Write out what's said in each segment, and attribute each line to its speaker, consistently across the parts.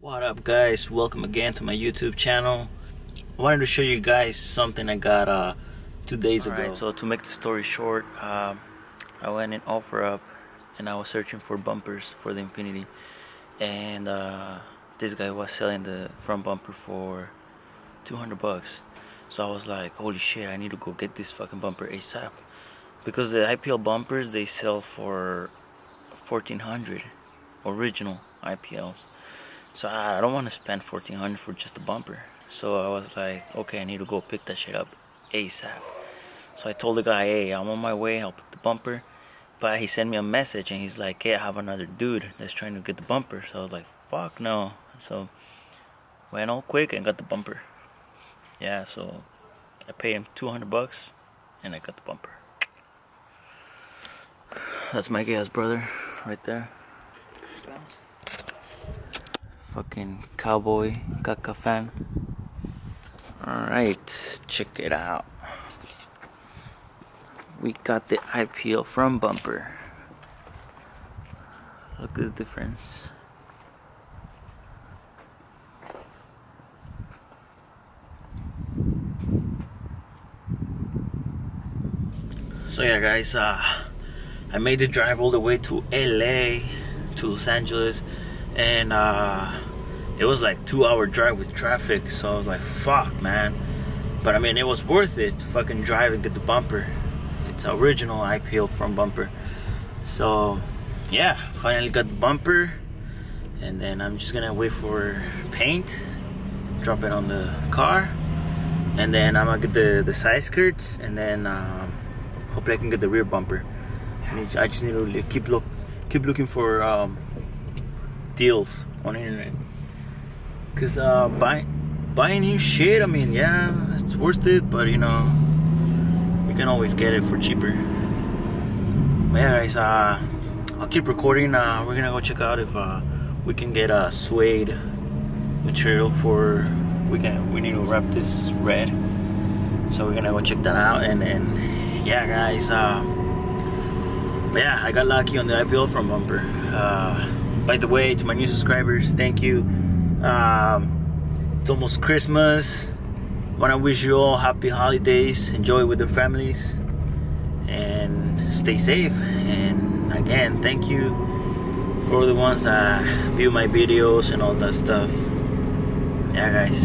Speaker 1: What up guys, welcome again to my YouTube channel. I wanted to show you guys something I got uh, two days All ago. Right, so to make the story short, uh, I went in OfferUp and I was searching for bumpers for the Infiniti and uh, this guy was selling the front bumper for 200 bucks. So I was like, holy shit, I need to go get this fucking bumper ASAP. Because the IPL bumpers, they sell for 1400 original IPLs. So I don't want to spend 1400 for just a bumper. So I was like, okay, I need to go pick that shit up ASAP. So I told the guy, hey, I'm on my way, I'll pick the bumper. But he sent me a message and he's like, hey, I have another dude that's trying to get the bumper. So I was like, fuck no. So went all quick and got the bumper. Yeah, so I paid him 200 bucks and I got the bumper. That's my gas brother right there. Fucking cowboy caca fan. Alright, check it out. We got the IPL from bumper. Look at the difference. So yeah guys, uh, I made the drive all the way to LA, to Los Angeles, and uh, it was like two hour drive with traffic. So I was like, fuck, man. But I mean, it was worth it to fucking drive and get the bumper. It's original IPL front bumper. So yeah, finally got the bumper, and then I'm just gonna wait for paint, drop it on the car, and then I'm gonna get the the side skirts, and then um, hopefully I can get the rear bumper. I just need to keep look keep looking for um, deals on internet. Cause uh, buying buying new shit, I mean, yeah, it's worth it, but you know, you can always get it for cheaper. But yeah, guys, uh, I'll keep recording. Uh, we're gonna go check out if uh, we can get a suede material for. We can. We need to wrap this red, so we're gonna go check that out. And then, yeah, guys. Uh, yeah, I got lucky on the IPL from bumper. Uh, by the way, to my new subscribers, thank you. Um, it's almost Christmas. Want to wish you all happy holidays. Enjoy with your families, and stay safe. And again, thank you for the ones that view my videos and all that stuff. Yeah, guys.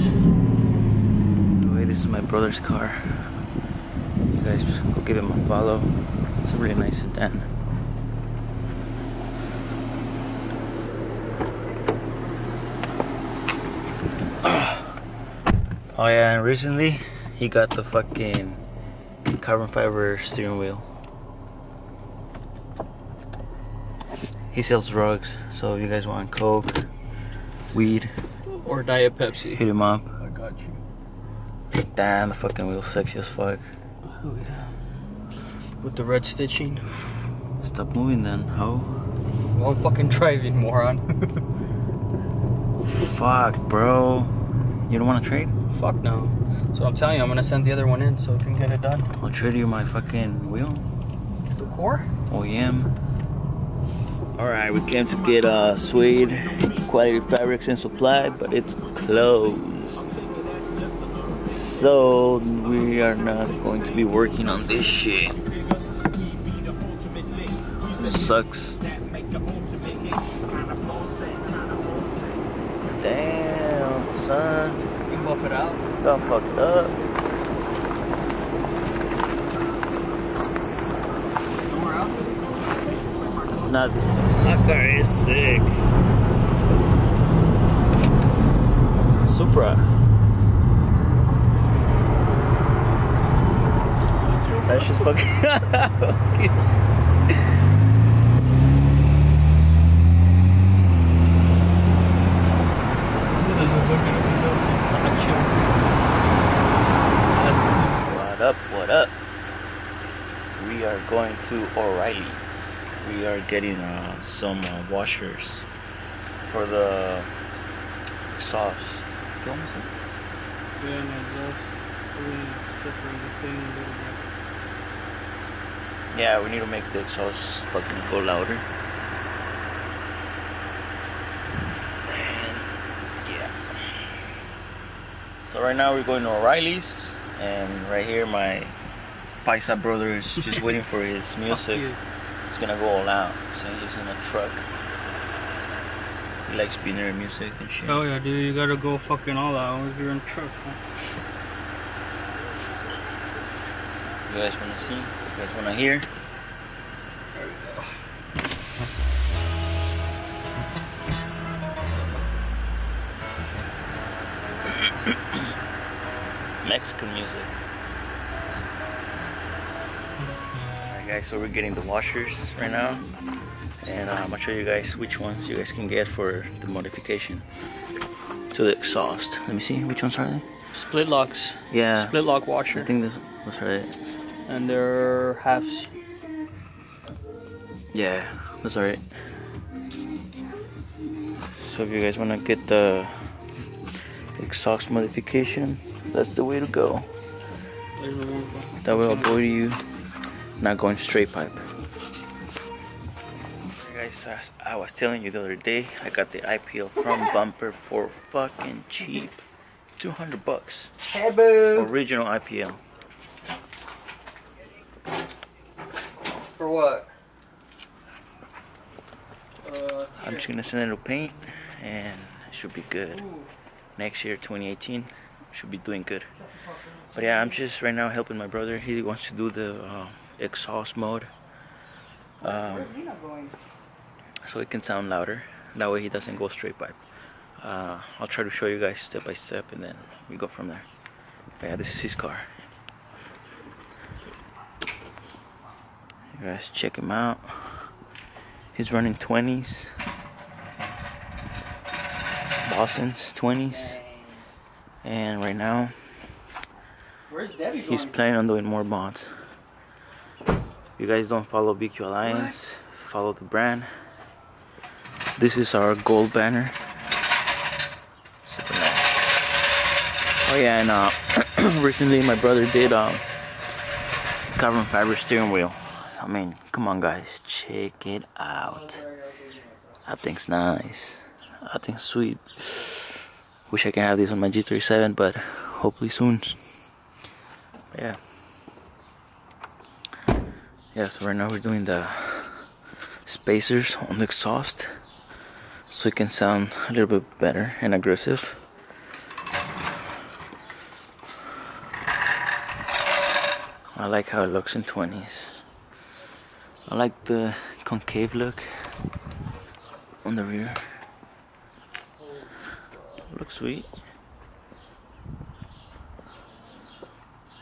Speaker 1: Wait, this is my brother's car. You guys go give him a follow. It's a really nice sedan. Oh yeah, and recently he got the fucking carbon fiber steering wheel. He sells drugs, so if you guys want coke, weed,
Speaker 2: or diet Pepsi,
Speaker 1: hit him up.
Speaker 2: I got you.
Speaker 1: Damn, the fucking wheel sexy as fuck.
Speaker 2: Oh yeah. With the red stitching.
Speaker 1: Stop moving then, ho.
Speaker 2: Won't fucking driving, moron.
Speaker 1: Fuck, bro. You don't want to trade?
Speaker 2: Fuck no. So I'm telling you, I'm gonna send the other one in so I can get it done.
Speaker 1: I'll trade you my fucking wheel.
Speaker 2: The core?
Speaker 1: OEM. Alright, we came to get uh, suede quality fabrics and supply, but it's closed. So we are not going to be working on this shit. Sucks. Got fucked up. Not this. That car is sick. Supra. That's just fucking. up? What up? We are going to O'Reilly's. We are getting uh, some uh, washers for the exhaust.
Speaker 2: Yeah, and exhaust. separate the thing a little bit.
Speaker 1: Yeah, we need to make the exhaust fucking go louder. And So right now we're going to O'Reilly's, and right here my Paisa brother is just waiting for his music. He's gonna go all out, so he's in a truck. He likes binary music and shit.
Speaker 2: Oh yeah, dude, you gotta go fucking all out if you're in a truck. Huh?
Speaker 1: You guys wanna see? You guys wanna hear? Mexican music. Alright guys, so we're getting the washers right now. And uh, I'm gonna show you guys which ones you guys can get for the modification to the exhaust. Let me see, which ones are they?
Speaker 2: Split locks.
Speaker 1: Yeah,
Speaker 2: Split lock washer.
Speaker 1: I think this was right.
Speaker 2: And they're halves.
Speaker 1: Yeah, that's alright. So if you guys wanna get the exhaust modification, that's the way to go.
Speaker 2: There's the one.
Speaker 1: That will avoid you not going straight pipe. Guys, as I was telling you the other day, I got the IPL from Bumper for fucking cheap. 200 bucks.
Speaker 2: Hey boo!
Speaker 1: Original IPL.
Speaker 2: For what? Uh,
Speaker 1: I'm just gonna send it to paint and it should be good. Next year, 2018, should be doing good. But yeah, I'm just right now helping my brother. He wants to do the uh, exhaust mode. Um, so it can sound louder. That way he doesn't go straight pipe. Uh, I'll try to show you guys step by step and then we go from there. But yeah, this is his car. You guys check him out. He's running 20s. Boston's 20s. And right now,
Speaker 2: Where's Debbie
Speaker 1: he's planning on doing more bonds. You guys don't follow VQ Alliance, follow the brand. This is our gold banner. Super nice. Oh yeah, and uh, recently my brother did um, carbon fiber steering wheel. I mean, come on guys, check it out. That thing's nice. That thing's sweet. Wish I can have this on my G37, but hopefully soon. Yeah. Yeah, so right now we're doing the spacers on the exhaust so it can sound a little bit better and aggressive. I like how it looks in 20s. I like the concave look on the rear. Looks sweet.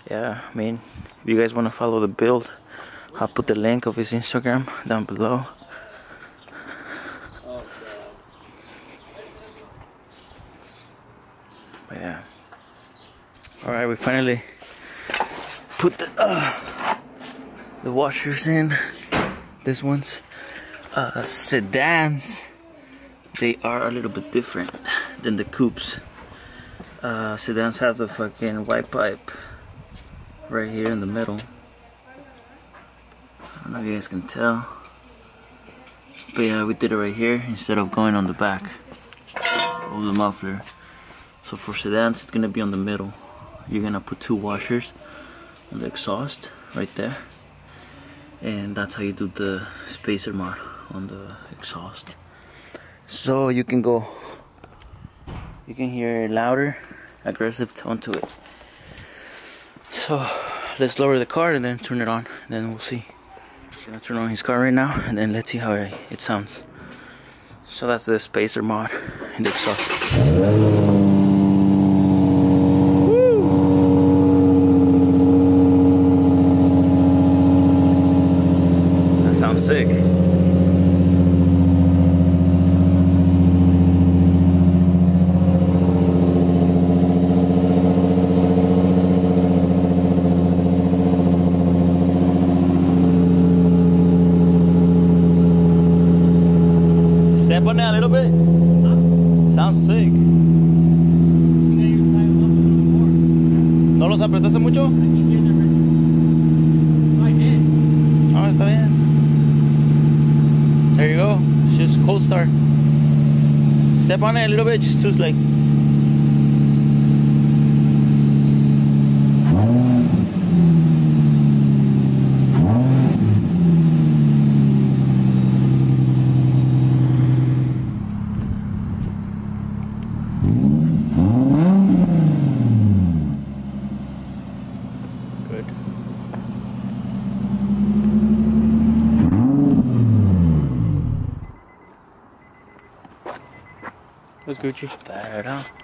Speaker 1: Yeah, I mean, if you guys want to follow the build, I'll put the link of his Instagram down below. But yeah. Alright, we finally put the uh, the washers in. This one's uh, sedans. They are a little bit different than the coupes. Uh, sedans have the fucking white pipe right here in the middle. I don't know if you guys can tell. But yeah, we did it right here instead of going on the back of the muffler. So for sedans, it's gonna be on the middle. You're gonna put two washers on the exhaust right there. And that's how you do the spacer mod on the exhaust. So you can go, you can hear a louder, aggressive tone to it. So let's lower the car and then turn it on, then we'll see. I'm Gonna turn on his car right now, and then let's see how it sounds. So that's the spacer mod in the exhaust. apretaste mucho? Oh, está bien. There you go. It's just cold start. Step on it a little bit, just to like
Speaker 2: Thank mm -hmm. you. Gucci.
Speaker 1: Bad it out.